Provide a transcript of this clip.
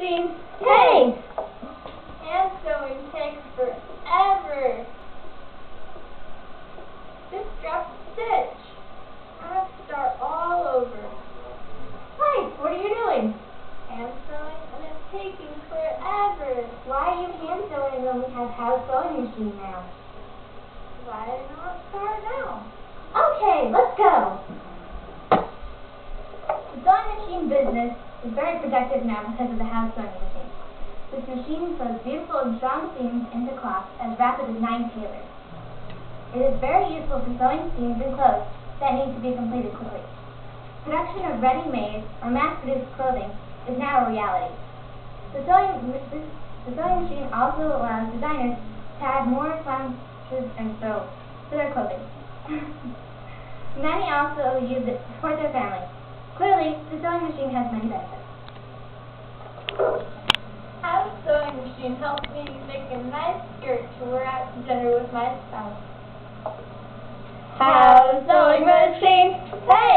machine. Hey! Hand sewing takes forever. Just drop a stitch. I have to start all over. Hi, what are you doing? Hand sewing and it's taking forever. Why are you hand sewing when we have Howe's sewing machine now? Why not start now? Okay, let's go. The sewing machine business is very productive now because of the Howe's sewing machine. This machine sews beautiful and strong seams into cloth as rapid as nine tailors. It is very useful for sewing seams in clothes that need to be completed quickly. Production of ready-made or mass-produced clothing is now a reality. The sewing, the sewing machine also allows designers to add more flounces and frills to their clothing. Many also use it to support their family. Clearly, the sewing machine has many benefits. Howe's sewing machine helps me make a nice skirt to wear out to dinner with my spouse. Howe's sewing machine. Hey!